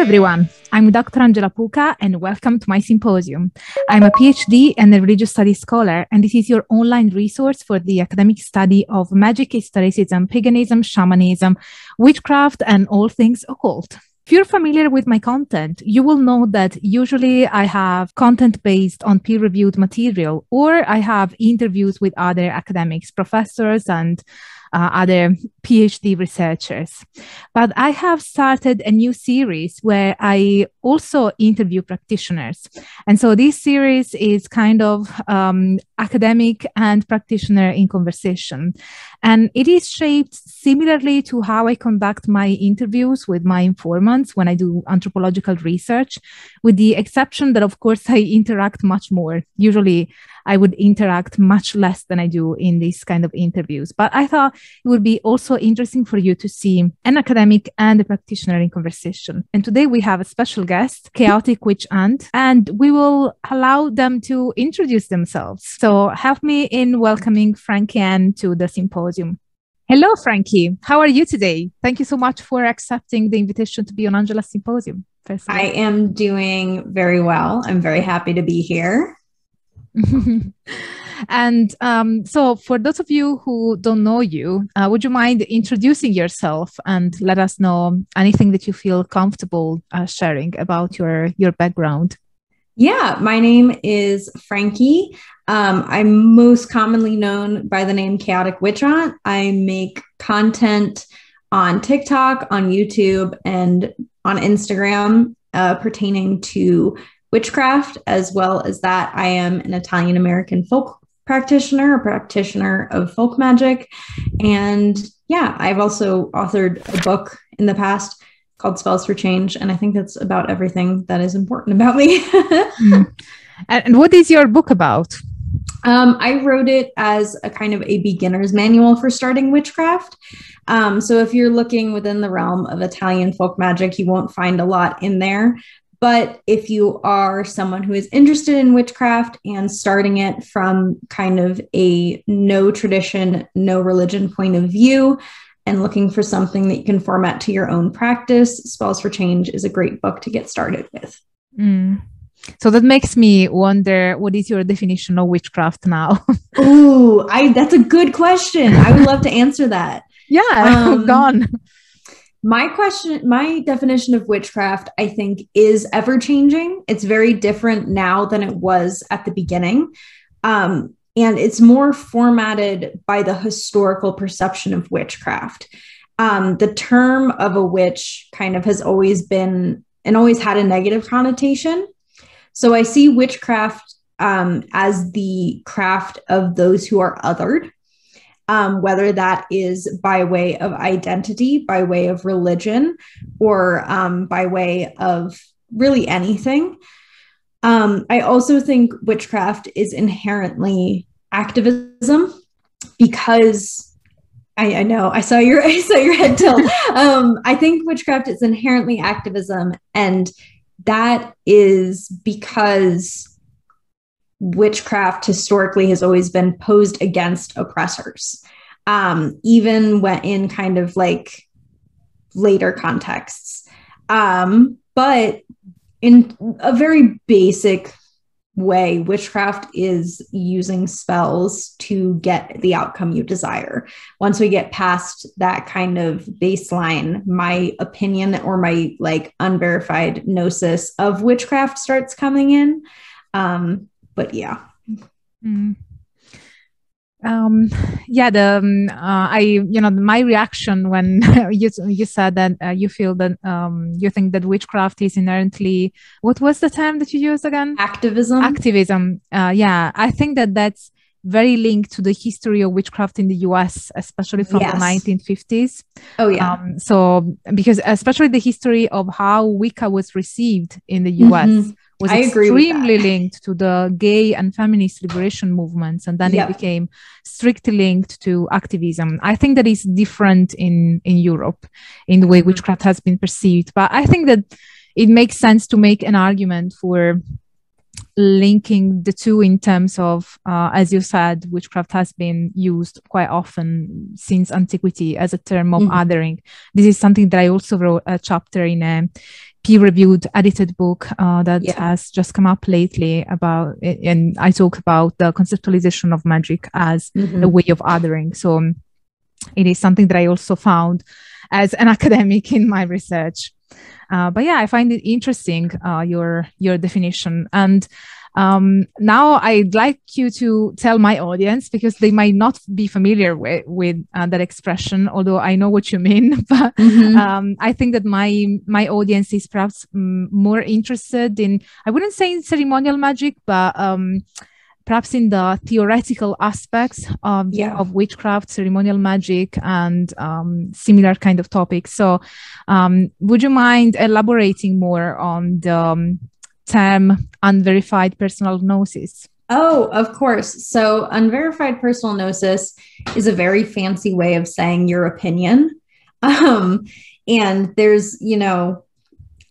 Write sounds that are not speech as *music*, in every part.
Everyone. I'm Dr. Angela Puca, and welcome to my symposium. I'm a PhD and a religious studies scholar, and this is your online resource for the academic study of magic, esotericism, paganism, shamanism, witchcraft, and all things occult. If you're familiar with my content, you will know that usually I have content based on peer reviewed material, or I have interviews with other academics, professors, and uh, other PhD researchers. But I have started a new series where I also interview practitioners. And so this series is kind of um, academic and practitioner in conversation. And it is shaped similarly to how I conduct my interviews with my informants when I do anthropological research, with the exception that, of course, I interact much more. Usually, I would interact much less than I do in these kind of interviews. But I thought it would be also interesting for you to see an academic and a practitioner in conversation. And today we have a special guest, Chaotic Witch Aunt, and we will allow them to introduce themselves. So help me in welcoming Frankie Ann to the symposium. Hello, Frankie. How are you today? Thank you so much for accepting the invitation to be on Angela's symposium. I am doing very well. I'm very happy to be here. *laughs* and um, so, for those of you who don't know you, uh, would you mind introducing yourself and let us know anything that you feel comfortable uh, sharing about your your background? Yeah, my name is Frankie. Um, I'm most commonly known by the name Chaotic Witch. I make content on TikTok, on YouTube, and on Instagram uh, pertaining to witchcraft, as well as that I am an Italian American folk practitioner, a practitioner of folk magic. And yeah, I've also authored a book in the past called Spells for Change. And I think that's about everything that is important about me. *laughs* mm. And what is your book about? Um, I wrote it as a kind of a beginner's manual for starting witchcraft. Um, so if you're looking within the realm of Italian folk magic, you won't find a lot in there. But if you are someone who is interested in witchcraft and starting it from kind of a no tradition, no religion point of view, and looking for something that you can format to your own practice, Spells for Change is a great book to get started with. Mm. So that makes me wonder what is your definition of witchcraft now? *laughs* Ooh, I that's a good question. I would love to answer that. Yeah, *laughs* um, gone my question my definition of witchcraft i think is ever changing. It's very different now than it was at the beginning. Um, and it's more formatted by the historical perception of witchcraft. Um, the term of a witch kind of has always been and always had a negative connotation. So i see witchcraft um, as the craft of those who are othered um, whether that is by way of identity, by way of religion, or um, by way of really anything. Um, I also think witchcraft is inherently activism because I, I, know I saw your *laughs* I saw your head tilt. *laughs* um, I think witchcraft is inherently activism, and that is because witchcraft historically has always been posed against oppressors, um, even when in kind of like later contexts. Um, but in a very basic way, witchcraft is using spells to get the outcome you desire. Once we get past that kind of baseline, my opinion or my like unverified gnosis of witchcraft starts coming in. Um, but yeah. Mm. Um, yeah, the um, uh, I you know my reaction when *laughs* you you said that uh, you feel that um, you think that witchcraft is inherently what was the term that you used again? Activism. Activism. Uh, yeah, I think that that's very linked to the history of witchcraft in the US, especially from yes. the 1950s. Oh, yeah. Um, so, because especially the history of how Wicca was received in the US. Mm-hmm was I extremely linked to the gay and feminist liberation movements and then it became strictly linked to activism i think that is different in in europe in the way mm-hmm. witchcraft has been perceived but i think that it makes sense to make an argument for linking the two in terms of uh, as you said witchcraft has been used quite often since antiquity as a term of mm-hmm. othering this is something that i also wrote a chapter in a peer-reviewed edited book uh, that Yeah. has just come up lately about and I talk about the conceptualization of magic as Mhm. a way of othering. So um, it is something that I also found as an *laughs* academic in my research. Uh, but yeah, I find it interesting uh, your your definition. And um, now I'd like you to tell my audience because they might not be familiar with with uh, that expression, although I know what you mean. *laughs* But Mhm. um, I think that my my audience is perhaps mm, more interested in I wouldn't say in ceremonial magic, but um, perhaps in the theoretical aspects of, Yeah. of witchcraft, ceremonial magic, and um, similar kind of topics. So, um, would you mind elaborating more on the um, term unverified personal gnosis? Oh, of course. So, unverified personal gnosis is a very fancy way of saying your opinion. *laughs* Um, and there's, you know,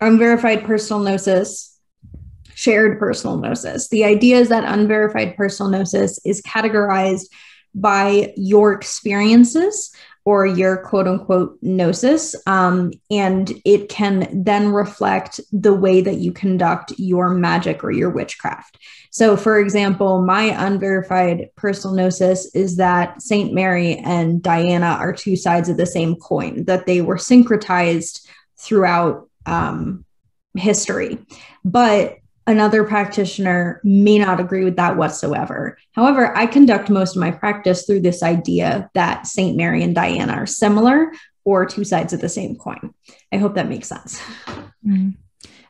unverified personal gnosis, shared personal gnosis. The idea is that unverified personal gnosis is categorized by your experiences or your quote unquote gnosis. Um, and it can then reflect the way that you conduct your magic or your witchcraft. So, for example, my unverified personal gnosis is that Saint Mary and Diana are two sides of the same coin, that they were syncretized throughout um, history. But another practitioner may not agree with that whatsoever. However, I conduct most of my practice through this idea that Saint Mary and Diana are similar or two sides of the same coin. I hope that makes sense. Mm.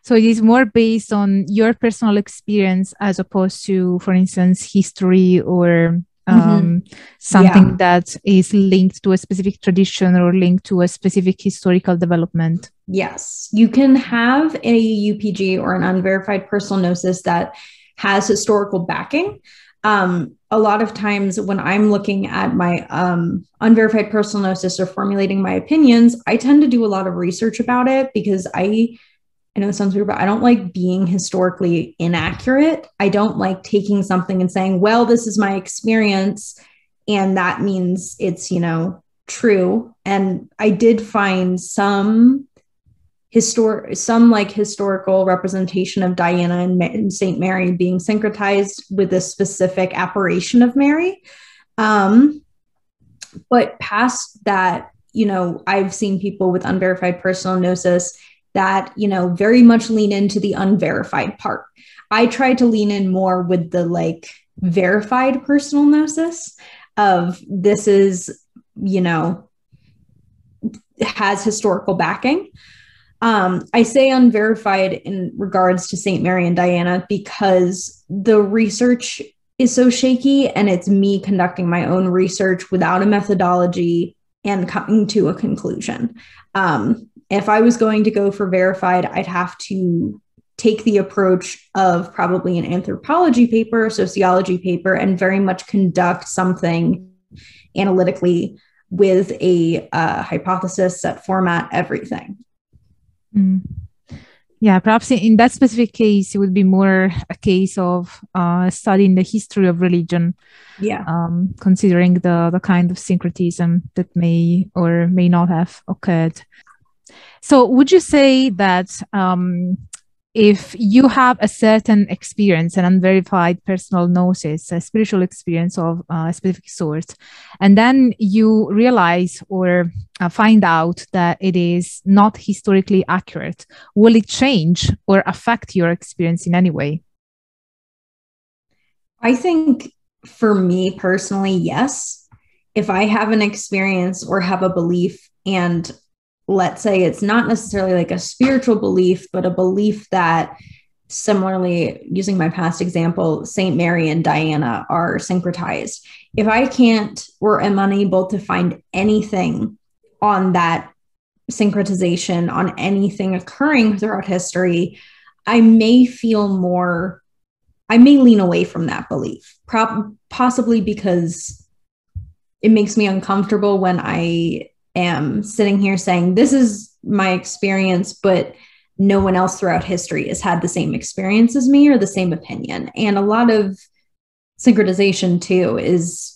So it is more based on your personal experience as opposed to, for instance, history or um, something Yeah. that is linked to a specific tradition or linked to a specific historical development. Yes, you can have a UPG or an unverified personal gnosis that has historical backing. Um, a lot of times when I'm looking at my um, unverified personal gnosis or formulating my opinions, I tend to do a lot of research about it because I, I know it sounds weird, but I don't like being historically inaccurate. I don't like taking something and saying, well, this is my experience. And that means it's, you know, true. And I did find some historic some like historical representation of Diana and, Ma- and Saint Mary being syncretized with a specific apparition of Mary. Um, but past that, you know, I've seen people with unverified personal gnosis that, you know, very much lean into the unverified part. I try to lean in more with the like verified personal gnosis of this is, you know, has historical backing. Um, I say unverified in regards to St. Mary and Diana because the research is so shaky and it's me conducting my own research without a methodology and coming to a conclusion. Um, if I was going to go for verified, I'd have to take the approach of probably an anthropology paper, sociology paper, and very much conduct something analytically with a uh, hypothesis, set format, everything. Mm. Yeah, perhaps in, in that specific case, it would be more a case of uh, studying the history of religion, Yeah. um, considering the, the kind of syncretism that may or may not have occurred. So, would you say that um, if you have a certain experience, an unverified personal gnosis, a spiritual experience of uh, a specific sort, and then you realize or uh, find out that it is not historically accurate, will it change or affect your experience in any way? I think for me personally, yes. If I have an experience or have a belief, and let's say it's not necessarily like a spiritual belief, but a belief that similarly, using my past example, St. Mary and Diana are syncretized. If I can't or am unable to find anything on that syncretization, on anything occurring throughout history, I may feel more I may lean away from that belief, prob- possibly because it makes me uncomfortable when I am sitting here saying, This is my experience, but no one else throughout history has had the same experience as me or the same opinion. And a lot of syncretization too, is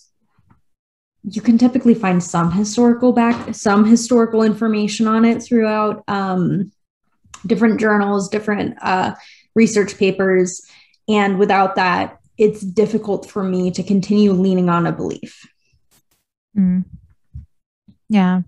you can typically find some historical back, some historical information on it throughout um, different journals, different uh, research papers. And without that, it's difficult for me to continue leaning on a belief. Mm. Yeah.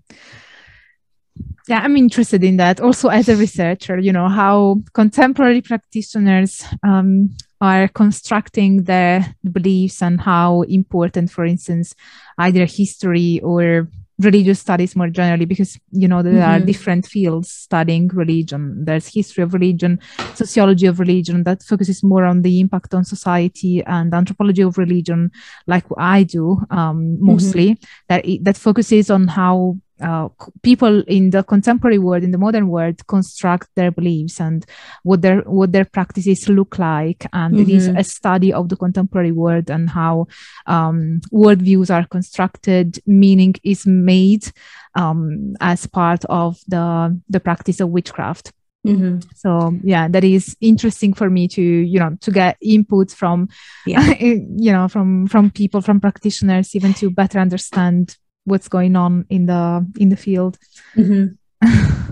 Yeah, I'm interested in that. Also, as a researcher, you know, how contemporary practitioners um, are constructing their beliefs and how important, for instance, either history or religious studies more generally because you know there mm-hmm. are different fields studying religion there's history of religion sociology of religion that focuses more on the impact on society and anthropology of religion like i do um, mostly mm-hmm. that that focuses on how uh, people in the contemporary world in the modern world construct their beliefs and what their what their practices look like and mm-hmm. it is mm-hmm. a study of the contemporary world and how um, worldviews are constructed meaning is made um, as part of the the practice of witchcraft Mm-hmm. So yeah, that is interesting for me to you know to get input from yeah. *laughs* you know from from people from practitioners even to better understand what's going on in the in the field. Mm-hmm. *laughs*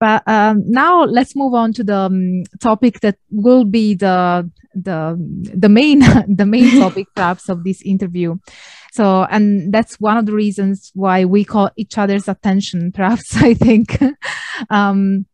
but um, now let's move on to the um, topic that will be the the the main *laughs* the main *laughs* topic perhaps of this interview so and that's one of the reasons why we call each other's attention perhaps i think um,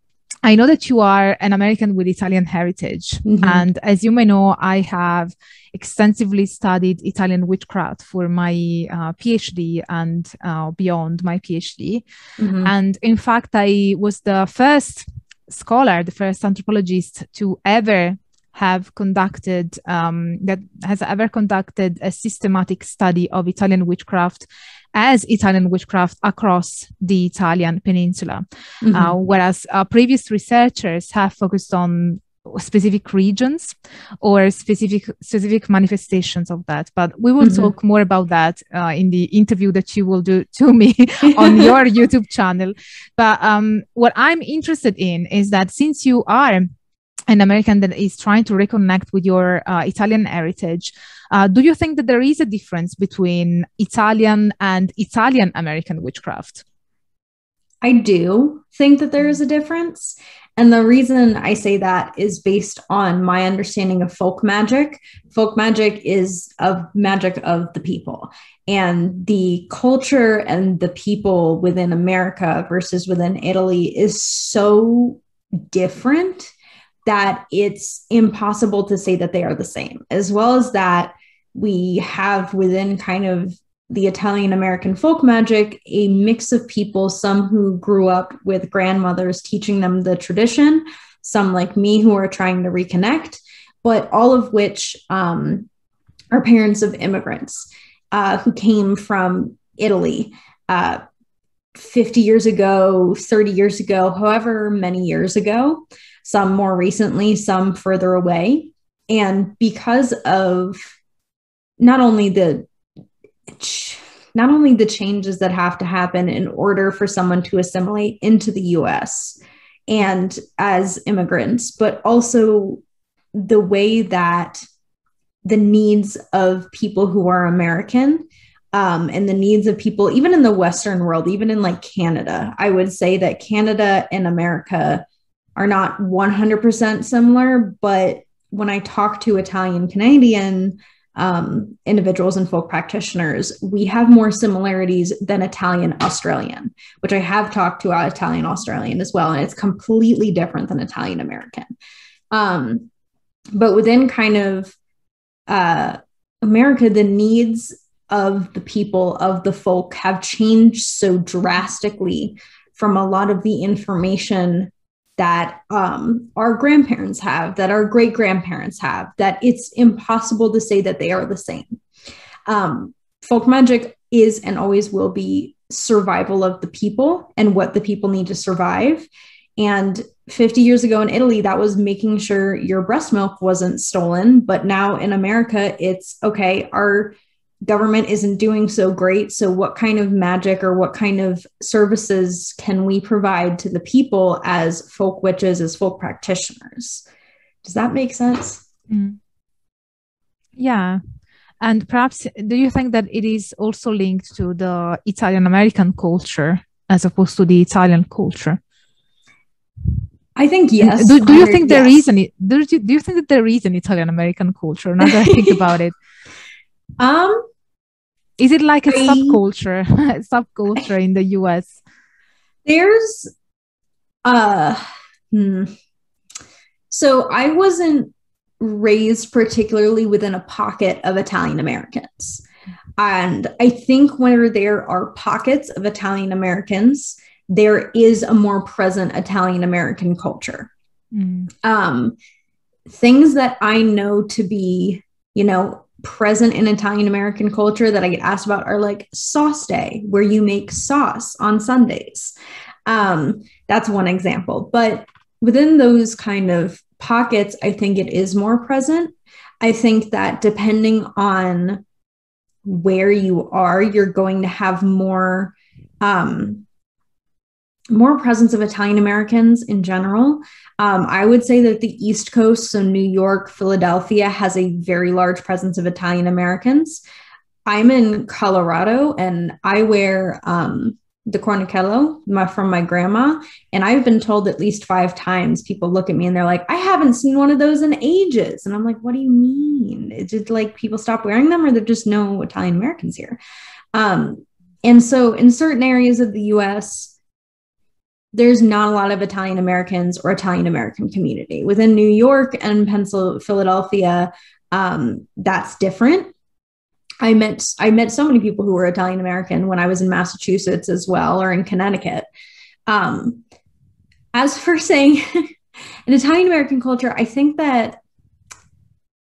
I know that you are an American with Italian heritage. Mm-hmm. And as you may know, I have extensively studied Italian witchcraft for my uh, PhD and uh, beyond my PhD. Mm-hmm. And in fact, I was the first scholar, the first anthropologist to ever have conducted um, that has ever conducted a systematic study of Italian witchcraft as Italian witchcraft across the Italian peninsula, mm-hmm. uh, whereas uh, previous researchers have focused on specific regions or specific specific manifestations of that but we will mm-hmm. talk more about that uh, in the interview that you will do to me *laughs* on your *laughs* youtube channel but um, what i'm interested in is that since you are an American that is trying to reconnect with your uh, Italian heritage. Uh, do you think that there is a difference between Italian and Italian American witchcraft? I do think that there is a difference. And the reason I say that is based on my understanding of folk magic. Folk magic is of magic of the people. And the culture and the people within America versus within Italy is so different that it's impossible to say that they are the same, as well as that we have within kind of the Italian American folk magic a mix of people, some who grew up with grandmothers teaching them the tradition, some like me who are trying to reconnect, but all of which um, are parents of immigrants uh, who came from Italy. Uh, 50 years ago, 30 years ago, however many years ago, some more recently, some further away. And because of not only the not only the changes that have to happen in order for someone to assimilate into the US and as immigrants, but also the way that the needs of people who are American um, and the needs of people, even in the Western world, even in like Canada, I would say that Canada and America are not 100% similar, but when I talk to Italian Canadian um, individuals and folk practitioners, we have more similarities than Italian Australian, which I have talked to Italian Australian as well. And it's completely different than Italian American. Um, but within kind of uh, America, the needs of the people, of the folk, have changed so drastically from a lot of the information that um, our grandparents have, that our great grandparents have, that it's impossible to say that they are the same. Um, folk magic is and always will be survival of the people and what the people need to survive. And 50 years ago in Italy, that was making sure your breast milk wasn't stolen. But now in America, it's okay, our government isn't doing so great. So, what kind of magic or what kind of services can we provide to the people as folk witches, as folk practitioners? Does that make sense? Mm. Yeah. And perhaps, do you think that it is also linked to the Italian American culture as opposed to the Italian culture? I think yes. Do, do you think there yes. is an do you, do you think that there is an Italian American culture? Now that I think *laughs* about it, um, is it like a I, subculture, *laughs* subculture in the U.S.? There's, uh, hmm. so I wasn't raised particularly within a pocket of Italian Americans. And I think where there are pockets of Italian Americans, there is a more present Italian American culture. Mm. Um, things that I know to be, you know, present in Italian American culture that I get asked about are like sauce day, where you make sauce on Sundays. Um, that's one example. But within those kind of pockets, I think it is more present. I think that depending on where you are, you're going to have more um, more presence of Italian Americans in general. Um, I would say that the East Coast, so New York, Philadelphia, has a very large presence of Italian Americans. I'm in Colorado and I wear um, the cornicello my, from my grandma. And I've been told at least five times people look at me and they're like, I haven't seen one of those in ages. And I'm like, what do you mean? It like people stop wearing them or there's just no Italian Americans here? Um, and so in certain areas of the US, there's not a lot of Italian Americans or Italian American community. Within New York and Pennsylvania, Philadelphia, um, that's different. I met I met so many people who were Italian American when I was in Massachusetts as well, or in Connecticut. Um, as for *laughs* saying an Italian American culture, I think that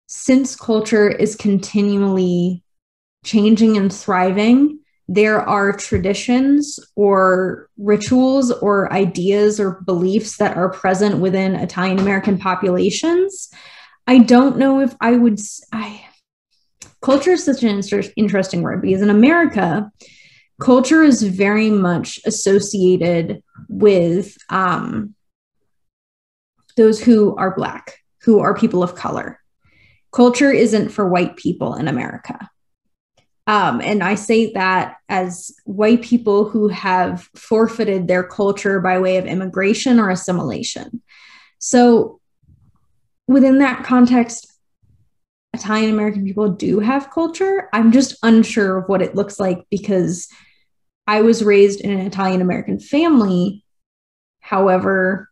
since culture is continually changing and thriving, there are traditions or rituals or ideas or beliefs that are present within Italian American populations. I don't know if I would, I, culture is such an inter- interesting word because in America, culture is very much associated with um, those who are Black, who are people of color. Culture isn't for white people in America. Um, and I say that as white people who have forfeited their culture by way of immigration or assimilation. So, within that context, Italian American people do have culture. I'm just unsure of what it looks like because I was raised in an Italian American family. However,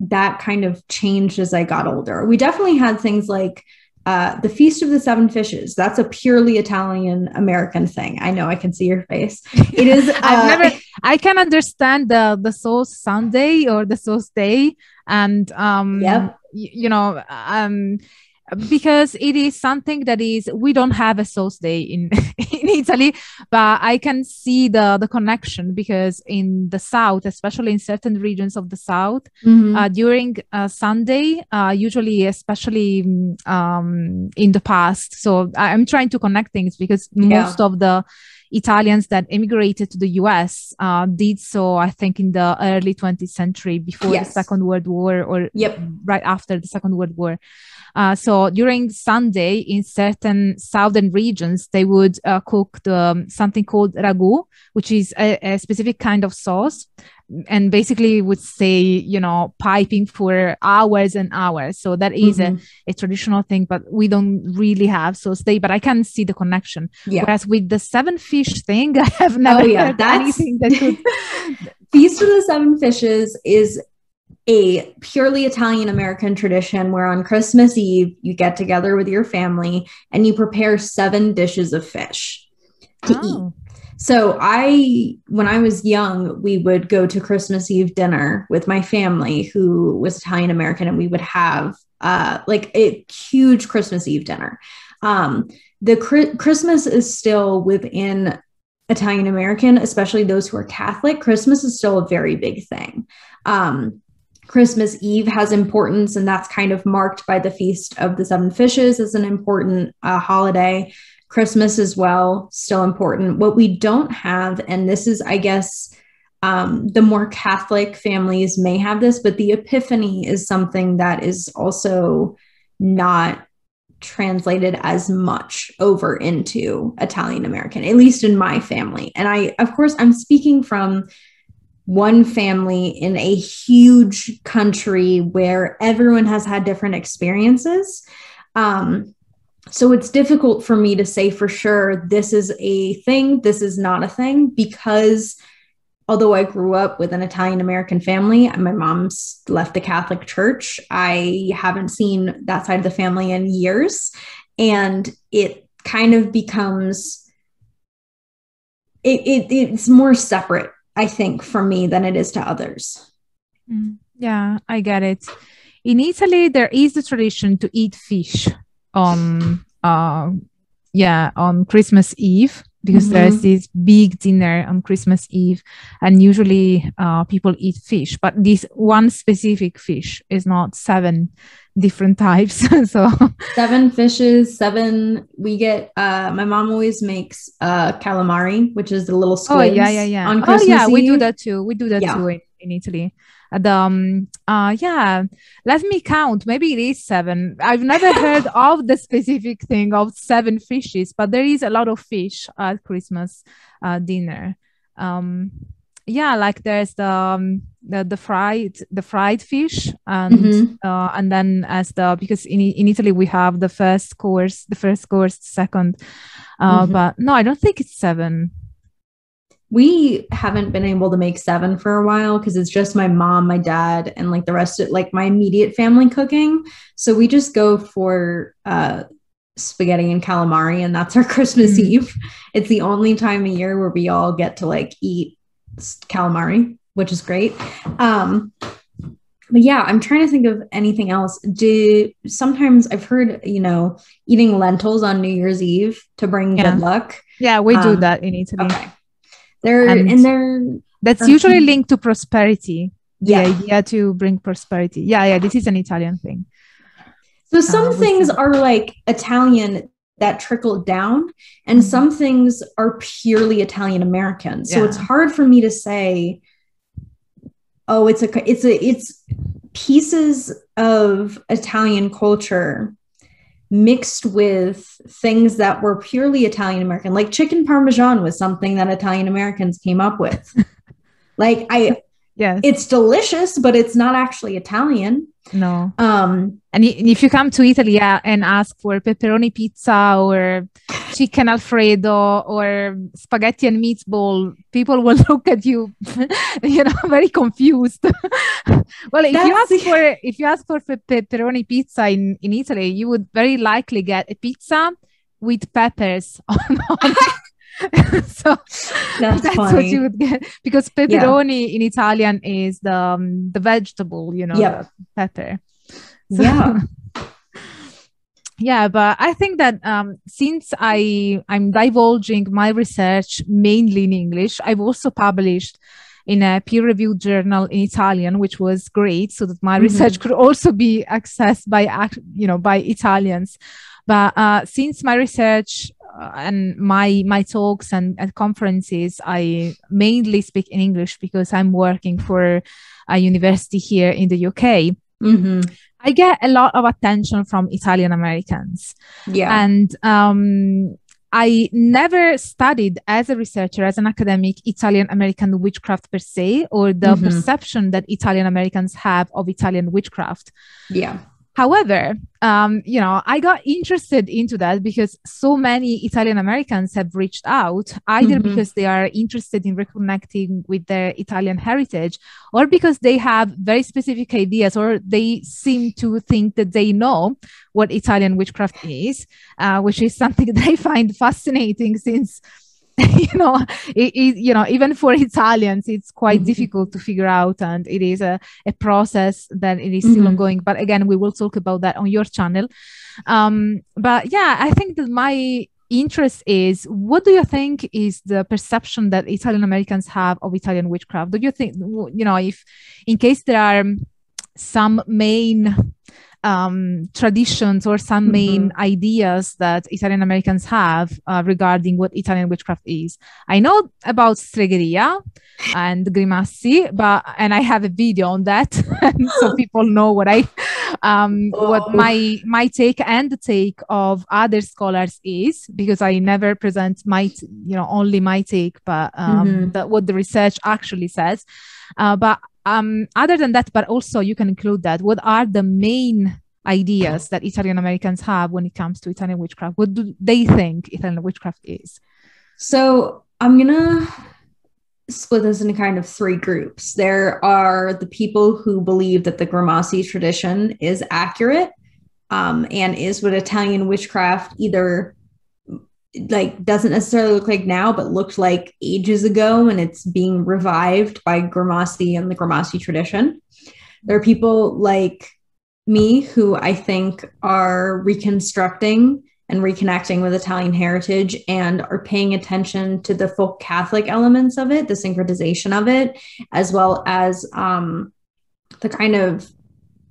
that kind of changed as I got older. We definitely had things like uh, the Feast of the Seven Fishes. That's a purely Italian American thing. I know I can see your face. It is. *laughs* Uh, I've never. I can understand the the sauce Sunday or the sauce day, and um, yep. you, you know, um, because it is something that is we don't have a sauce day in *laughs* in Italy, but I can see the the connection because in the south, especially in certain regions of the south, mm-hmm. uh, during uh, Sunday, uh, usually especially um, in the past. So I'm trying to connect things because yeah. most of the Italians that immigrated to the US uh, did so, I think, in the early 20th century before yes. the Second World War or yep. right after the Second World War. Uh, so during Sunday, in certain southern regions, they would uh, cook the, um, something called ragu, which is a, a, specific kind of sauce, and basically would say, you know, piping for hours and hours. So that is mm-hmm. a, a, traditional thing, but we don't really have sauce day, But I can see the connection. Yeah. Whereas with the seven fish thing, *laughs* I have never oh, yeah. heard That's... anything that could. *laughs* Feast of the Seven Fishes is a purely Italian American tradition where on Christmas Eve you get together with your family and you prepare seven dishes of fish to oh. eat. So I when I was young, we would go to Christmas Eve dinner with my family who was Italian American and we would have uh like a huge Christmas Eve dinner. Um the Christmas is still within Italian American, especially those who are Catholic, Christmas is still a very big thing. Um, Christmas Eve has importance, and that's kind of marked by the Feast of the Seven Fishes as an important uh, holiday. Christmas as well, still important. What we don't have, and this is, I guess, um, the more Catholic families may have this, but the Epiphany is something that is also not translated as much over into Italian American, at least in my family. And I, of course, I'm speaking from one family in a huge country where everyone has had different experiences. Um, so it's difficult for me to say for sure this is a thing, this is not a thing, because although I grew up with an Italian American family, my mom's left the Catholic Church. I haven't seen that side of the family in years. And it kind of becomes, it, it it's more separate, I think, for me than it is to others. Mm, yeah, I get it. In Italy, there is the tradition to eat fish on, uh, yeah, on Christmas Eve because mm-hmm. there's this big dinner on Christmas Eve, and usually uh, people eat fish, but this one specific fish is not seven different types. *laughs* so seven fishes, seven. We get. Uh, my mom always makes uh, calamari, which is the little squids. Oh yeah, yeah, yeah. On Christmas oh yeah, Eve. we do that too. We do that yeah. too in, in Italy the um uh yeah let me count maybe it is seven i've never *laughs* heard of the specific thing of seven fishes but there is a lot of fish at christmas uh, dinner um yeah like there's the um, the, the fried the fried fish and mm-hmm. uh, and then as the because in in italy we have the first course the first course second uh mm-hmm. but no i don't think it's seven we haven't been able to make seven for a while because it's just my mom, my dad, and like the rest of like my immediate family cooking. So we just go for uh, spaghetti and calamari, and that's our *laughs* Christmas mm. Eve. It's the only time of year where we all get to like eat calamari, which is great. Um, but yeah, I'm trying to think of anything else. Do sometimes I've heard, you know, eating lentils on New Year's Eve to bring yeah. good luck. Yeah, we um, do that in Italy. Okay. They're and, and they're that's usually linked to prosperity. Yeah. The idea to bring prosperity. Yeah, yeah. This is an Italian thing. So some uh, things are like Italian that trickle down, and mm-hmm. some things are purely Italian American. So yeah. it's hard for me to say, oh, it's a it's a it's pieces of Italian culture mixed with things that were purely Italian American, like chicken parmesan was something that Italian Americans came up with. *laughs* like I yeah, it's delicious, but it's not actually Italian. No. Um, and if you come to Italy and ask for pepperoni pizza or chicken alfredo or spaghetti and meatball, people will *laughs* look at you, *laughs* you know, *laughs* very confused. well, if That's you ask for if you ask for pepperoni pizza in in Italy, you would very likely get a pizza with peppers on. on so that's, that's what you would get because pepperoni yeah. in Italian is the um, the vegetable, you know, yep. pepper. So, yeah. *laughs* yeah, but I think that um, since I I'm divulging my research mainly in English, I've also published in a peer-reviewed journal in Italian, which was great, so that my mm-hmm. research could also be accessed by you know by Italians. But uh, since my research uh, and my my talks and at conferences i mainly speak in english because i'm working for a university here in the uk mm-hmm. i get a lot of attention from italian americans yeah and um, I never studied as a researcher, as an academic, Italian American witchcraft per se, or the mm-hmm. perception that Italian Americans have of Italian witchcraft. Yeah. However, um, you know, I got interested into that because so many Italian Americans have reached out, either mm-hmm. because they are interested in reconnecting with their Italian heritage, or because they have very specific ideas, or they seem to think that they know what Italian witchcraft is, uh, which is something *laughs* that I find fascinating since *laughs* you know it, it, you know even for *laughs* italians it's quite mm-hmm. difficult to figure out and it is a, a process that it is still mm-hmm. ongoing but again we will talk about that on your channel um but yeah i think that my interest is what do you think is the perception that italian americans have of italian witchcraft do you think you know if in case there are some main um, traditions or some mm-hmm. main ideas that Italian Americans have uh, regarding what Italian witchcraft is. I know about stregheria and grimassi, but and I have a video on that, *laughs* so *laughs* people know what I um, oh. what my my take and the take of other scholars is because I never present my you know only my take, but um, mm-hmm. that what the research actually says. Uh, but um, other than that, but also you can include that. What are the main ideas that Italian Americans have when it comes to Italian witchcraft? What do they think Italian witchcraft is? So I'm gonna split this into kind of three groups. There are the people who believe that the Grimassi tradition is accurate um, and is what Italian witchcraft either like doesn't necessarily look like now, but looked like ages ago, and it's being revived by Grimassi and the Grimassi tradition. There are people like me who I think are reconstructing and reconnecting with Italian heritage and are paying attention to the folk Catholic elements of it, the syncretization of it, as well as um, the kind of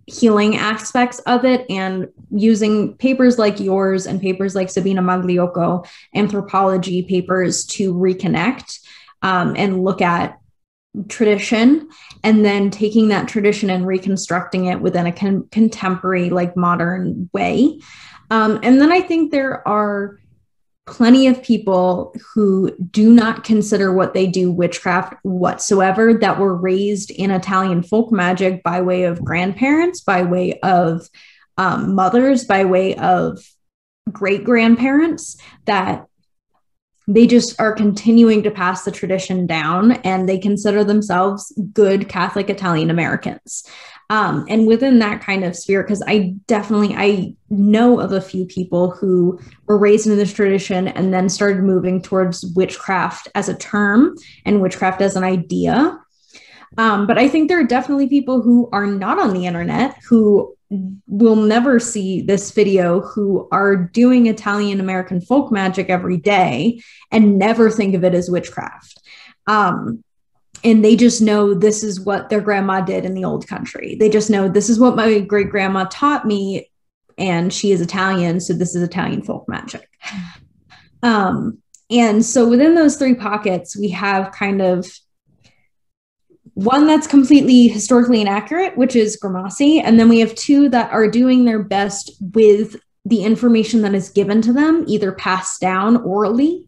healing aspects of it and using papers like yours and papers like Sabina Magliocco, anthropology papers to reconnect um, and look at tradition and then taking that tradition and reconstructing it within a con- contemporary like modern way um, and then i think there are plenty of people who do not consider what they do witchcraft whatsoever that were raised in italian folk magic by way of grandparents by way of um, mothers by way of great grandparents that they just are continuing to pass the tradition down and they consider themselves good Catholic Italian Americans. Um, and within that kind of sphere, because I definitely I know of a few people who were raised in this tradition and then started moving towards witchcraft as a term and witchcraft as an idea. Um, but I think there are definitely people who are not on the internet who will never see this video who are doing Italian American folk magic every day and never think of it as witchcraft. Um, and they just know this is what their grandma did in the old country. They just know this is what my great grandma taught me, and she is Italian, so this is Italian folk magic. Um, and so within those three pockets, we have kind of one that's completely historically inaccurate, which is Grimassi, and then we have two that are doing their best with the information that is given to them, either passed down orally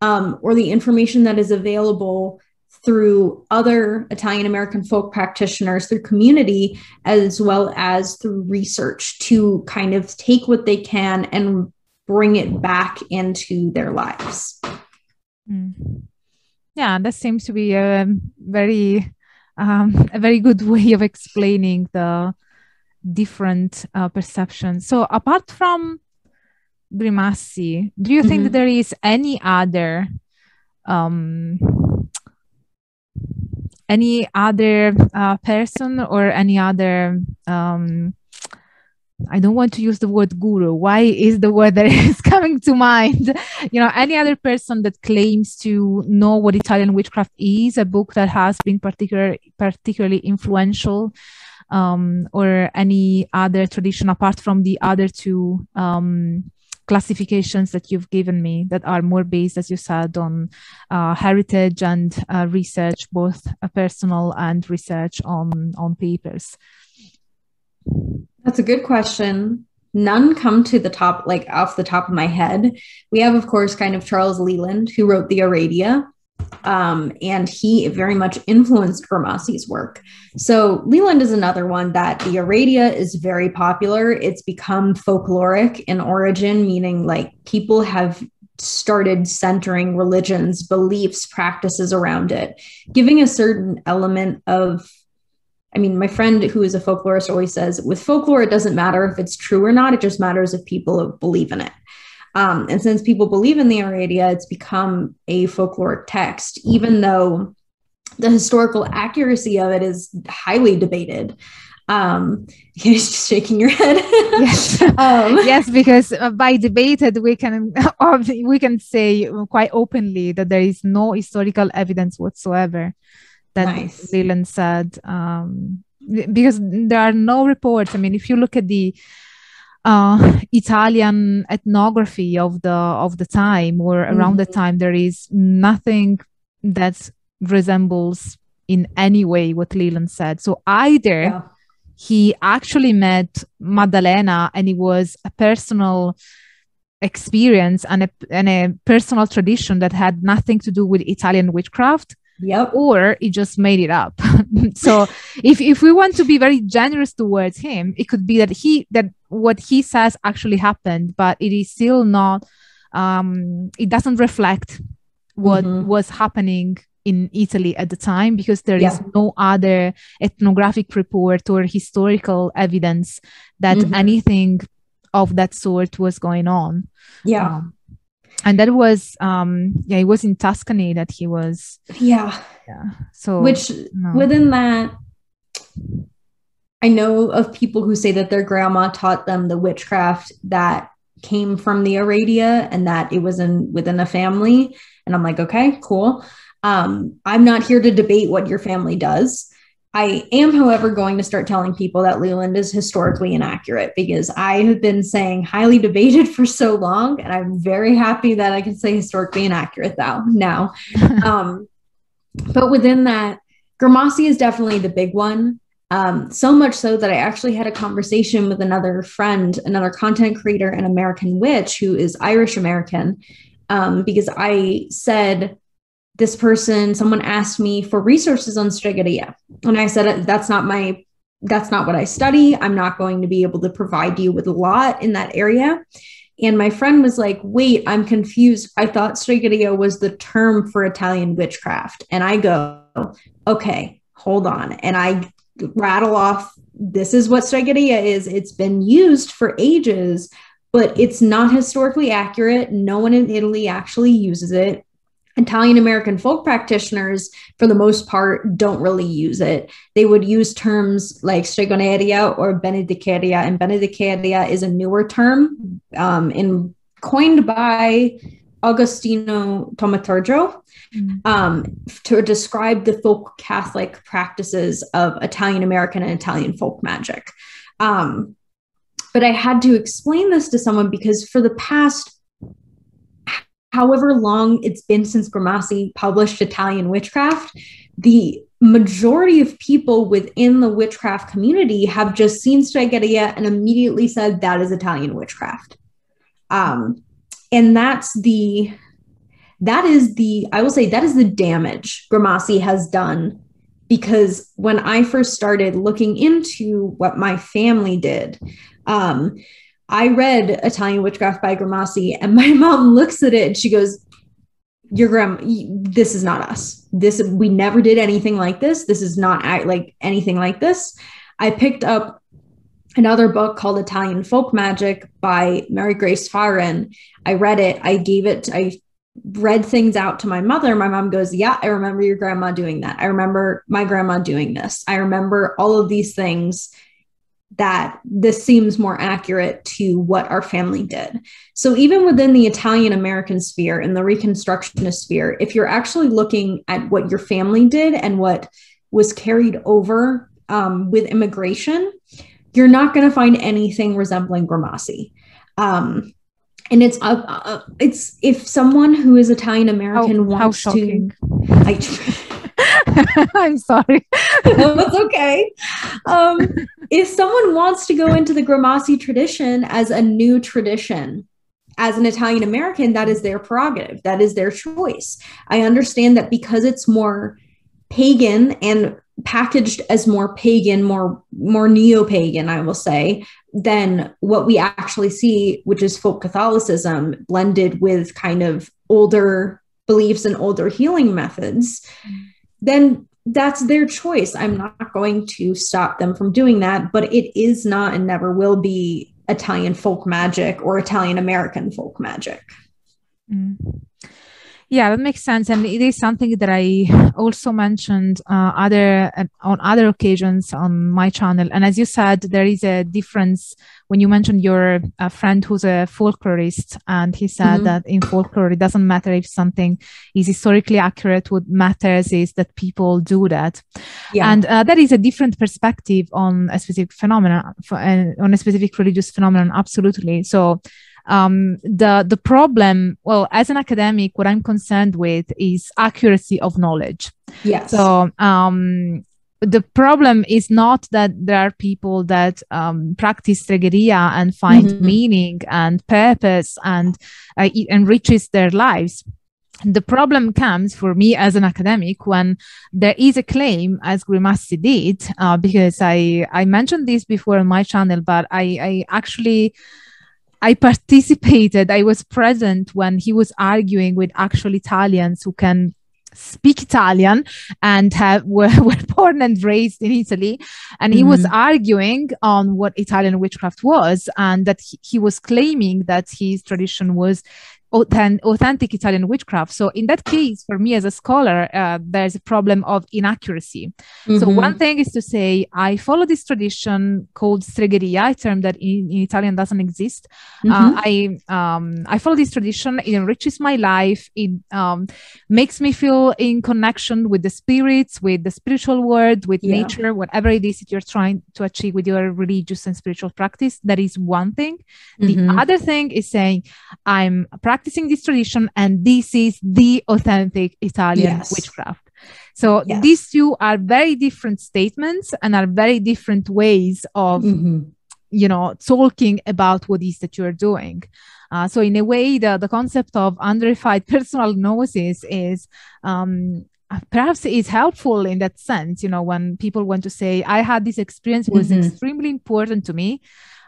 um, or the information that is available through other Italian American folk practitioners, through community, as well as through research to kind of take what they can and bring it back into their lives. Mm. Yeah, that seems to be a very um, a very good *laughs* way of explaining the different uh, perceptions. So, apart from Grimassi, do you mm-hmm. think that there is any other um, any other uh, person or any other um, I don't want to use the word guru. Why is the word that *laughs* is coming to mind? You know, any other person that claims to know what Italian witchcraft is, a book that has been particular, particularly influential, um, or any other tradition apart from the other two um, classifications that you've given me that are more based, as you said, on uh, heritage and uh, research, both uh, personal and research on on papers. That's a good question. None come to the top, like off the top of my head. We have, of course, kind of Charles Leland, who wrote the Aradia, um, and he very much influenced Grimassi's work. So Leland is another one that the Aradia is very popular. It's become folkloric in origin, meaning like people have started centering religions, beliefs, practices around it, giving a certain element of I mean, my friend who is a folklorist always says with folklore, it doesn't matter if it's true or not. It just matters if people believe in it. Um, and since people believe in the Aradia, it's become a folkloric text, even though the historical accuracy of it is highly debated. Um, *laughs* you're just shaking your head. yes, *laughs* um, yes, because uh, by debated we can *laughs* we can say quite openly that there is no historical evidence whatsoever that nice. Leland said. Um, because there are no reports. I mean, if you look at the uh, Italian ethnography of the of the time or around mm-hmm. the time, there is nothing that resembles in any way what Leland said. So either yeah. he actually met Maddalena and it was a personal experience and a, and a personal tradition that had nothing to do with Italian witchcraft. Yep. Or he just made it up. *laughs* so if, if we want to be very generous towards him, it could be that he that what he says actually happened, but it is still not um it doesn't reflect what mm-hmm. was happening in Italy at the time because there yeah. is no other ethnographic report or historical evidence that mm-hmm. anything of that sort was going on. Yeah. Um, and that was um yeah it was in tuscany that he was. Yeah. Yeah. So which no. within that i know of people who say that their grandma taught them the witchcraft that came from the aradia and that it was in within a family. And i'm like okay cool. Um, I'm not here to debate what your family does. I am, however, going to start telling people that Leland is historically inaccurate because I have been saying highly debated *laughs* for so long, and I'm very happy that I can say historically inaccurate now. Now, *laughs* um, but within that, Grimassi is definitely the big one. Um, so much so that I actually had a conversation with another friend, another content creator, an American witch who is Irish American, um, because I said this person, someone asked me for resources on Stregheria. And I said, that's not my, that's not what I study. I'm not going to be able to provide you with a lot in that area. And my friend was like, wait, I'm confused. I thought Stregheria was the term for Italian witchcraft. And I go, okay, hold on. And I rattle off, this is what Stregheria is. It's been used for ages, but it's not historically accurate. No one in Italy actually uses it. Italian American folk practitioners, for the most part, don't really use it. They would use terms like stregoneria or benedicaria, and benedicaria is a newer term um, in, coined by Agostino Taumaturgo mm. um, to describe the folk Catholic practices of Italian American and Italian folk magic. Um, but I had to explain this to someone because for the past however long it's been since Grimassi published Italian witchcraft, the majority of people within the witchcraft community have just seen Stregheria and immediately said that is Italian witchcraft. Um, and that's the that is the I will say that is the damage Grimassi has done because when I first started looking into what my family did, um, I read Italian Witchcraft by Grimassi, and my *laughs* mom looks at it and she goes, "Your grandma, this is not us. This we never did anything like this. This is not like anything like this." I picked up another book called Italian Folk Magic by Mary Grace Fahrun. I read it. I gave it. I read things out to my mother. My mom goes, "Yeah, I remember your grandma doing that. I remember my grandma doing this. I remember all of these things." That this seems more accurate to what our family did. So, even within the Italian American sphere and the Reconstructionist sphere, if you're actually looking at what your family did and what was carried over um, with immigration, you're not going to find anything resembling Grimassi. Um, and it's uh, uh, it's if someone who is Italian American wants to, I, *laughs* *laughs* I'm sorry. *laughs* no, it's okay. Um, if someone wants to go into the Grimassi tradition as a new tradition, as an Italian American, that is their prerogative. That is their choice. I understand that because it's more pagan and packaged as more pagan, more more neo-pagan, I will say, than what we actually see, which is folk Catholicism blended with kind of older beliefs and older healing methods. Mm-hmm then that's their choice. I'm not going to stop them from doing that, but it is not and never will be Italian folk magic or Italian American folk magic. Mm. Yeah, that makes sense, and it is something that I also mentioned uh, other uh, on other occasions on my channel. And as you said, there is a difference when you mentioned your uh, friend who's a folklorist, and he said mm-hmm. that in folklore it doesn't matter if something is historically accurate. What matters is that people do that, yeah. and uh, that is a different perspective on a specific phenomenon, uh, on a specific religious phenomenon. Absolutely. So um, the the problem well as an academic what i'm concerned with is accuracy of knowledge. Yes. So um, the problem is not that there are people that um, practice stregheria and find mm-hmm. meaning and purpose and uh, it enriches their lives. The problem comes for me as an academic when there is a claim as grimassi did uh, because i i mentioned this before on my channel but i i actually I participated, I was present when he was arguing with actual Italians who can speak Italian and have *laughs* were, were born and raised in Italy. And he mm-hmm. was arguing on what Italian witchcraft was and that he, he was claiming that his tradition was authentic Italian witchcraft. So in that case, for me as a scholar, uh, there's a problem of inaccuracy. Mm-hmm. So one thing is to say, I follow this tradition called stregheria, a term that in, in Italian doesn't exist. Uh, mm-hmm. Uh, I um, I follow this tradition. It enriches my life. It um, makes me feel in connection with the spirits, with the spiritual world, with yeah. nature, whatever it is that you're trying to achieve with your religious and spiritual practice. That is one thing. Mm-hmm. The other thing is saying, I'm practicing practicing this tradition and this is the authentic Italian yes. witchcraft. So yes. these two are very different statements and are very different ways of, mm-hmm. you know, talking about what is that you're doing. Uh, so in a way, the, the concept of unverified *laughs* personal gnosis is um, perhaps is helpful in that sense. You know, when people want to say, "I had this experience was mm-hmm. extremely important to me,"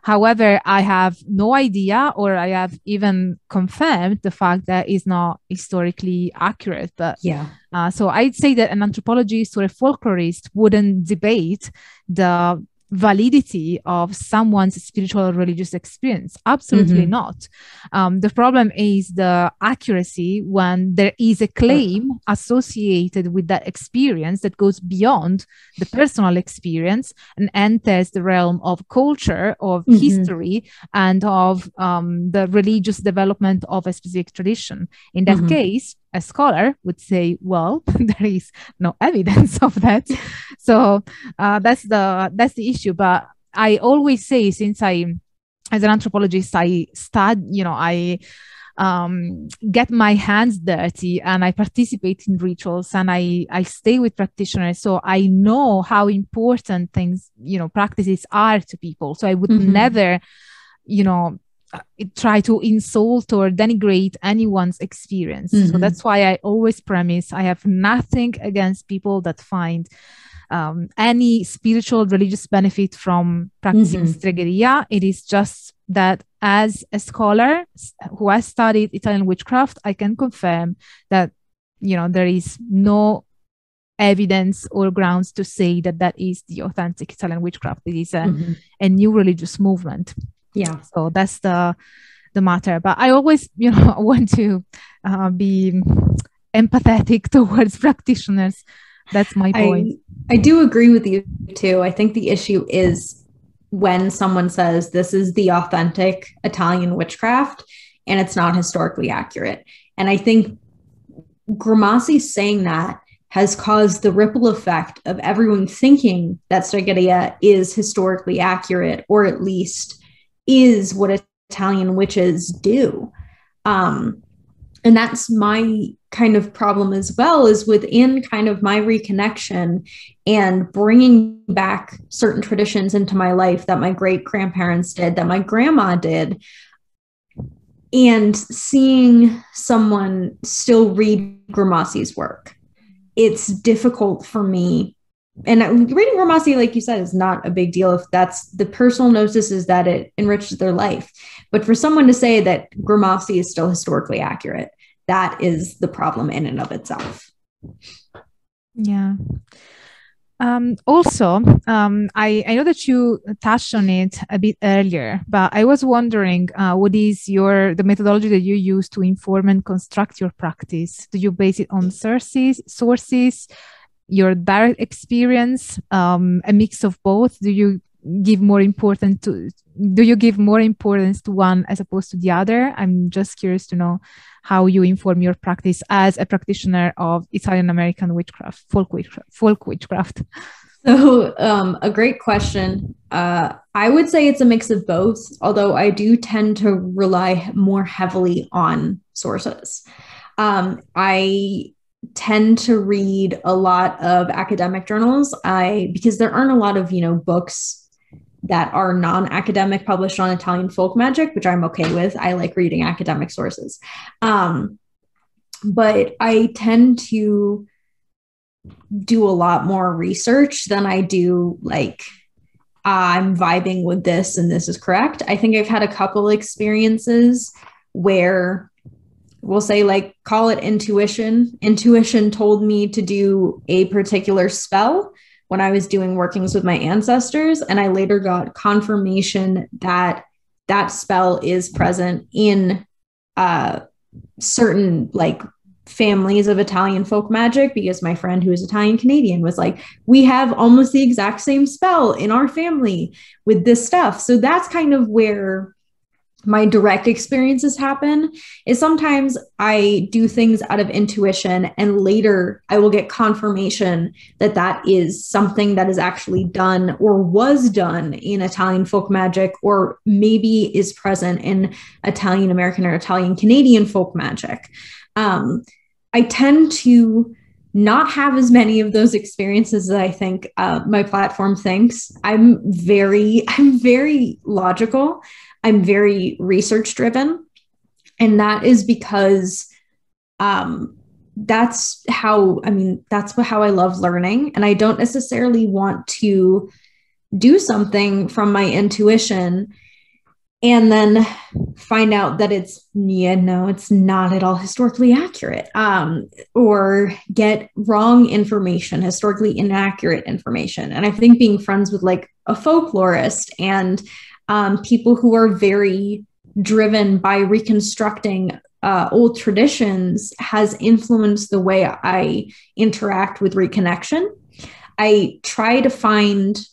However, I have no idea, or I have even confirmed the fact that it's not historically accurate. But yeah, uh, so I'd say that an anthropologist or a folklorist wouldn't debate the validity of someone's spiritual or religious experience absolutely mm-hmm. not um, the problem is the accuracy when there is a claim associated with that experience that goes beyond the personal experience and enters the realm of culture of mm-hmm. history and of um, the religious development of a specific tradition in that mm-hmm. case a scholar would say, well, *laughs* there is no evidence of that. so uh, that's the that's the issue. But I always say, since I, as an anthropologist, I study, you know, I um, get my hands dirty and I participate in rituals and I, I stay with practitioners. So I know how important things, you know, practices are to people. So I would mm-hmm. never, you know, try to insult or denigrate anyone's experience. Mm-hmm. So that's why I always premise I have nothing against people that find um, any spiritual religious benefit from practicing mm-hmm. stregheria. It is just that as a scholar who has studied Italian witchcraft, I can confirm that you know there is no evidence or grounds to say that that is the authentic Italian witchcraft. It is a, mm-hmm. a new religious movement yeah. So that's the the matter. But i always you know *laughs* want to uh, be empathetic *laughs* towards practitioners. That's my point. I, I do agree with you too. I think the issue is when someone says this is the authentic italian witchcraft and it's not historically accurate. And i think grimassi saying that has caused the ripple effect of everyone thinking that Stregheria is historically accurate, or at least is what Italian witches do. Um, and that's my kind of problem as well is within kind of my reconnection and bringing back certain traditions into my life that my great grandparents did that my grandma did and seeing someone still read Grimassi's work it's difficult for me and reading Grimassi, like you said, is not a big deal if that's the personal gnosis is that it enriches their life. But for someone to say that Grimassi is still historically accurate, that is the problem in and of itself. Yeah. Um, also, um, I, I know that you touched on it a bit earlier, but I was wondering uh, what is your the methodology that you use to inform and construct your practice? Do you base it on sources, sources, your direct experience um, a mix of both. Do you give more importance to do you give more importance to one as opposed to the other? I'm just curious to know how you inform your practice as a practitioner of italian american witchcraft folk witchcraft, folk witchcraft. *laughs* So um, a great question. Uh, i would say it's a mix of both although i do tend to rely more heavily on sources. Um, i tend to read a lot of academic journals. I because there aren't a lot of, you know, books that are non-academic published on Italian folk magic, which I'm okay with. I like reading academic sources. Um, but I tend to do a lot more research than I do like I'm vibing with this and this is correct. I think I've had a couple experiences where we'll say like call it intuition. Intuition told me to do a particular spell when I was doing workings with my ancestors and I later got confirmation that that spell is present in uh certain like families of Italian folk magic because my friend who is Italian Canadian was like, we have almost the exact same spell in our family with this stuff. So that's kind of where my direct experiences happen is sometimes I do things out of intuition and later I will get confirmation that that is something that is actually done or was done in Italian folk magic or maybe is present in Italian American or Italian Canadian folk magic. Um, I tend to not have as many of those experiences as I think uh, my platform thinks. I'm very, *laughs* I'm very logical. I'm very research driven. And that is because um, that's how, I mean, that's how I love learning. And I don't necessarily want to do something from my intuition and then find out that it's yeah no it's not at all historically accurate um, or get wrong information historically inaccurate information and i think being friends with like a folklorist and um, people who are very driven by reconstructing uh, old traditions has influenced the way i interact with reconnection i try to find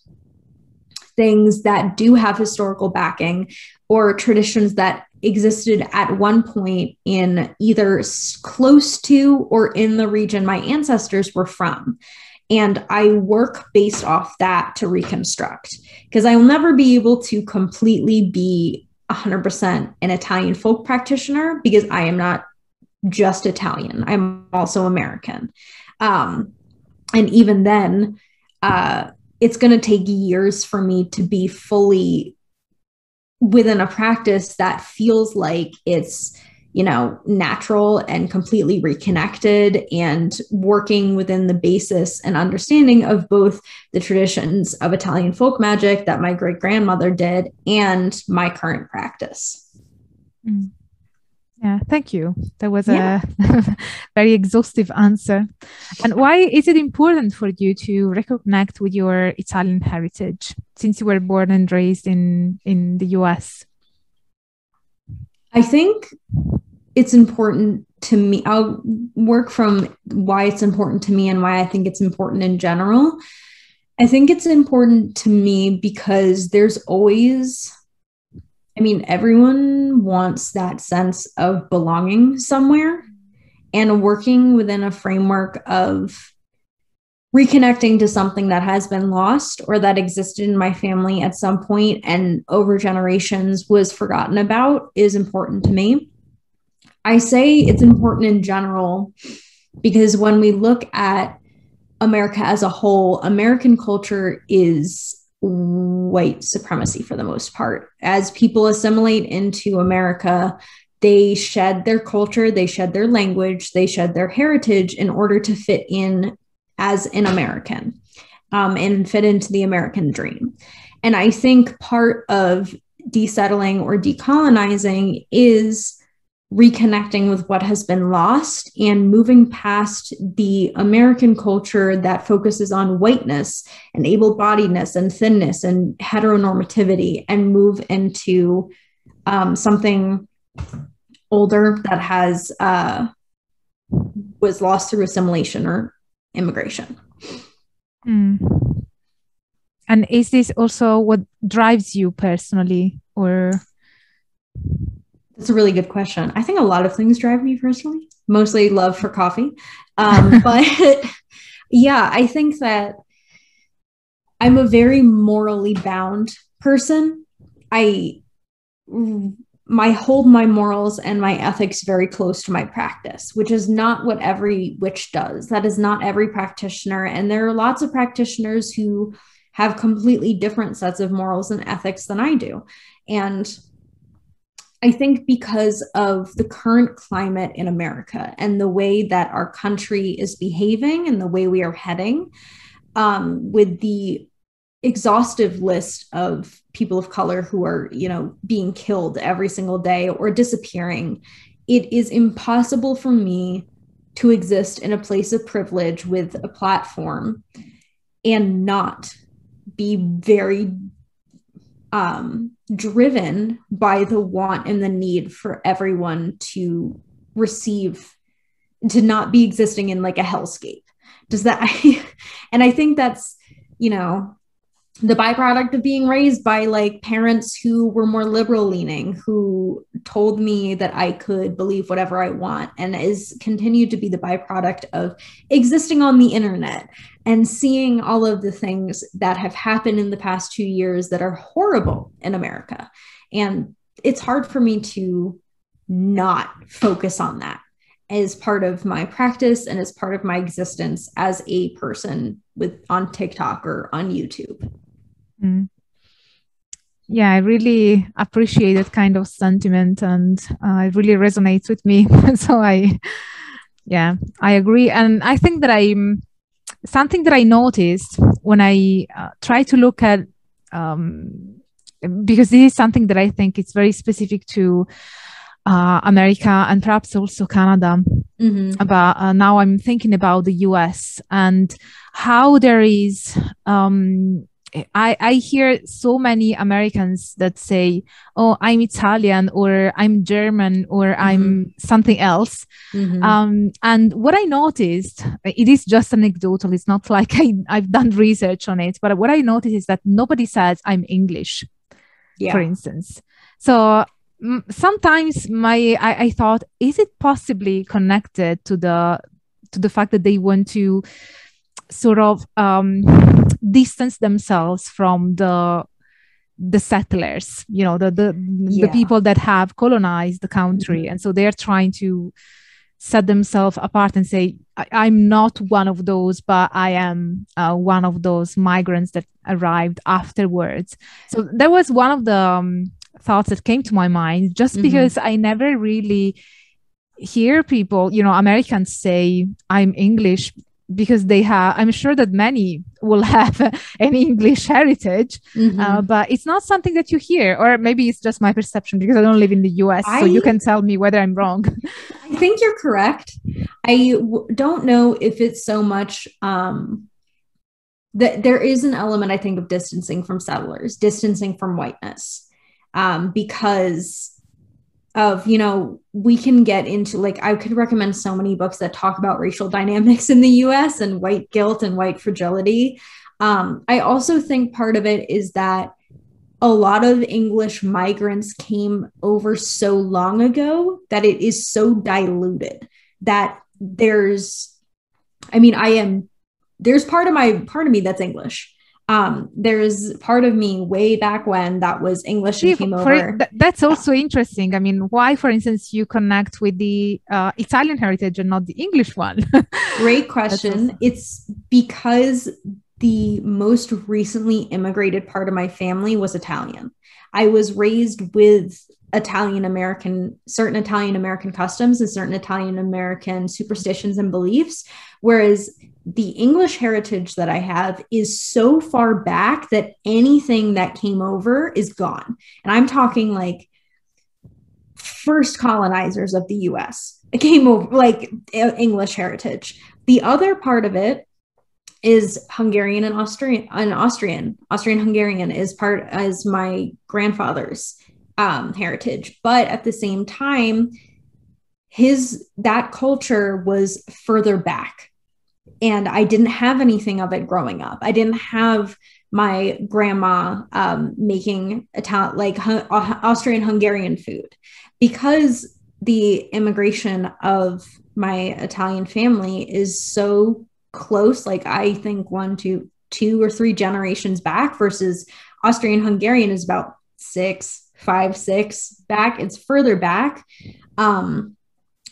things that do have historical backing or traditions that existed at one point in either close to or in the region my ancestors were from. And I work based off that to reconstruct because I will never be able to completely be 100% an Italian folk practitioner because I am not just Italian, I'm also American. Um, and even then, uh, it's going to take years for me to be fully within a practice that feels like it's you know natural and completely reconnected and working within the basis and understanding of both the traditions of Italian folk magic that my great grandmother did and my current practice. Mm. Yeah, thank you. That was yeah. a *laughs* very exhaustive answer. And why is it important for you to reconnect with your Italian heritage since you were born and raised in in the US? I think it's important to me. I'll work from why it's important to me and why I think it's important in general. I think it's important to me because there's always I mean, everyone wants that sense of belonging somewhere and working within a framework of reconnecting to something that has been lost or that existed in my family at some point and over generations was forgotten about is important to me. I say it's important in general because when we look at America as a whole, American culture is white supremacy for the most part. As people assimilate into America, they shed their culture, they shed their language, they shed their heritage in order to fit in as an American um, and fit into the American dream. And I think part of desettling or decolonizing is reconnecting with what has been lost and moving past the American culture that focuses on whiteness and able bodiedness and thinness and heteronormativity and move into um, something older that has uh, was lost through assimilation or immigration. Mm. And is this also what drives you personally or that's a really good question. I think a lot of things drive me personally, mostly love for coffee. Um, *laughs* but *laughs* yeah, I think that I'm a very morally bound person. I my hold my morals and my ethics very close to my practice, which is not what every witch does. That is not every practitioner. And there are lots of practitioners who have completely different sets of morals and ethics than I do. And I think because of the current climate in America and the way that our country is behaving and the way we are heading, um, with the exhaustive list of people of color who are, you know, being killed every single day or disappearing, it is impossible for me to exist in a place of privilege with a platform and not be very um, driven by the want and the need for everyone to receive, to not be existing in like a hellscape. Does that, *laughs* and I think that's, you know, the byproduct of being raised by like parents who were more liberal leaning who told me that i could believe whatever i want and is continued to be the byproduct of existing on the internet and seeing all of the things that have happened in the past two years that are horrible in america and it's hard for me to not focus on that as part of my practice and as part of my existence as a person with on TikTok or on YouTube. Mm. Yeah, I really appreciate that kind of sentiment and uh, it really resonates with me. *laughs* so I, yeah, I agree. And I think that I'm something that I noticed when I uh, try to look at, um, because this is something that I think it's very specific to uh, America and perhaps also Canada. Mm-hmm. But uh, now I'm thinking about the US and how there is um, I, I hear so many Americans that say, "Oh, I'm Italian," or "I'm German," or mm-hmm. "I'm something else." Mm-hmm. Um, and what I noticed, it is just anecdotal. It's not like *laughs* I, I've done research on it, but what I noticed is that nobody says I'm English, yeah. for instance. So sometimes my I, I thought, is it possibly connected to the to the fact that they want to sort of um, distance themselves from the the settlers you know the the, yeah. the people that have colonized the country mm-hmm. and so they're trying to set themselves apart and say I- am not one of those but i am uh, one of those migrants that arrived afterwards so that was one of the um, thoughts that came to my mind just mm-hmm. because i never really hear people you know americans say i'm english because they have i'm sure that many will *laughs* have an english heritage mm-hmm. uh, but it's not something that you hear or maybe it's just my perception because i don't live in the us I, so you can tell me whether i'm wrong *laughs* i think you're correct I w- don't know if it's so much um that there is an element i think of distancing from settlers distancing from whiteness um, because of you know we can get into like i could recommend so many books that talk about racial *laughs* dynamics in the us and white guilt and white fragility. Um, i also think part of it is that a lot of english migrants came over so long ago that it is so diluted that there's i mean i am there's part of my part of me that's english um, there's part of me way back when that was English and came over. Th- that's also interesting. I mean, why, for instance, you connect with the uh, Italian heritage and not the English one? *laughs* Great question. Also- it's because the most recently immigrated part of my family was Italian. I was raised with Italian American, certain Italian American customs and certain Italian American superstitions and beliefs. Whereas the English heritage that I have is so far back that anything that came over is gone. And I'm talking like first colonizers of the US *laughs* came over, like English heritage. The other part of it is Hungarian and Austrian and Austrian. Austrian Hungarian is part as my grandfather's um, heritage, but at the same time, his that culture was further back, and I didn't have anything of it growing up. I didn't have my grandma um, making Italian like Austrian Hungarian food because the immigration of my Italian family is so close. Like I think one, two, two or three generations back versus Austrian Hungarian is about six, five, six back. It's further back. Um,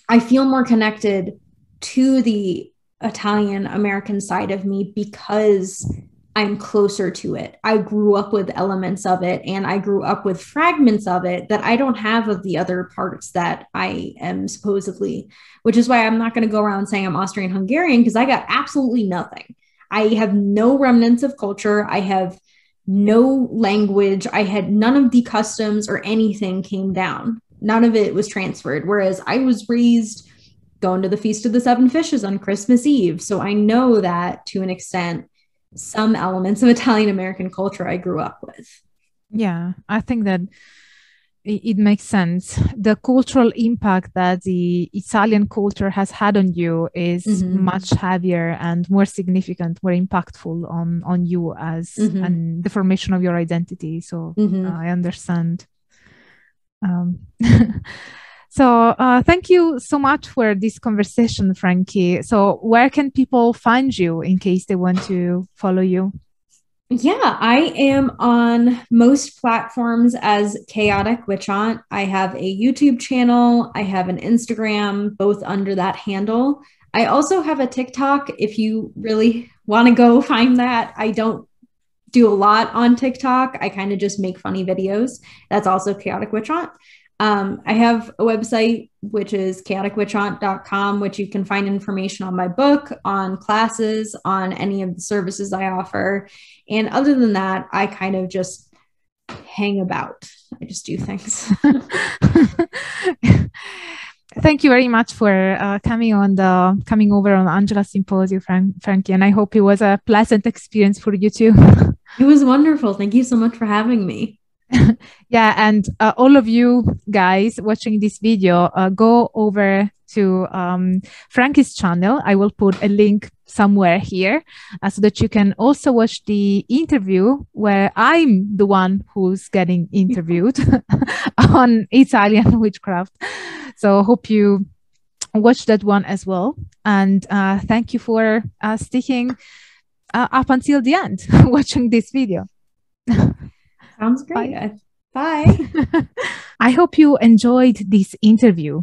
I feel more connected to the Italian American side of me because I'm closer to it. I grew up with elements of it and I grew up with fragments of it that I don't have of the other parts that I am supposedly, which is why I'm not going to go around saying I'm Austrian Hungarian because I got absolutely nothing. I have no remnants of culture. I have no language. I had none of the customs or anything came down. None of it was transferred. Whereas I was raised going to the Feast of the Seven Fishes on Christmas Eve. So I know that to an extent some elements of Italian American culture I grew up with. Yeah, I think that it, makes sense. The cultural impact that the Italian culture has had on you is mm-hmm. much heavier and more significant, more impactful on on you as mm-hmm. and the formation of your identity. So mm-hmm. uh, I understand. Um, *laughs* So uh, thank you so much for this conversation, Frankie. So where can people find you in case they want to follow you? Yeah, I am on most platforms as Chaotic Witch Aunt. I have a YouTube channel, I have an Instagram, both under that handle. I also have a TikTok if you really want to go *laughs* find that. I don't do a lot on TikTok. I kind of just make funny videos. That's also Chaotic Witch Aunt. Um, I have a website, which is chaoticwitchaunt.com, which you can find information on my book, on classes, on any of the services I offer. And other than that, I kind of just hang about. I just do things. *laughs* *laughs* Thank you very much for uh, coming on the coming over on Angela Symposium, Frank, Frankie, and I hope it was a pleasant experience for you too. *laughs* it was wonderful. Thank you so much for having me. *laughs* yeah, and uh, all of you guys watching this video, uh, go over to um, Frankie's channel. I will put a link somewhere here uh, so that you can also watch the interview where I'm the one who's getting interviewed *laughs* on Italian witchcraft. So hope you watch that one as well. And uh, thank you for uh, sticking uh, up until the end *laughs* watching this video. Sounds great. Bye. Bye. *laughs* I hope you enjoyed this interview.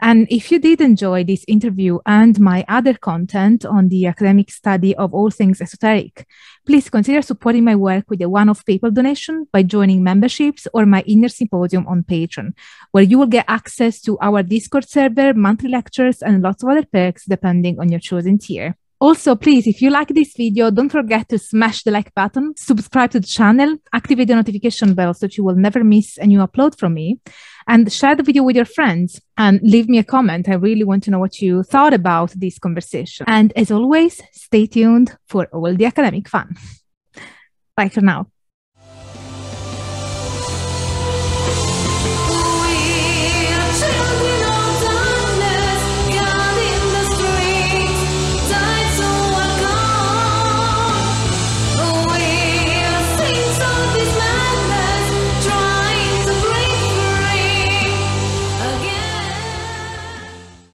And if you did enjoy this interview and my other content on the academic study of all things esoteric, please consider supporting my work with a one off PayPal donation by joining memberships or my inner symposium on Patreon, where you will get access to our Discord server, monthly lectures, and lots of other perks depending on your chosen tier. Also, please, if you like this video, don't forget to smash the like button, subscribe to the channel, activate the notification bell so that you will never miss a new upload from me, and share the video with your friends and leave me a comment. I really want to know what you thought about this conversation. And as always, stay tuned for all the academic fun. Bye for now.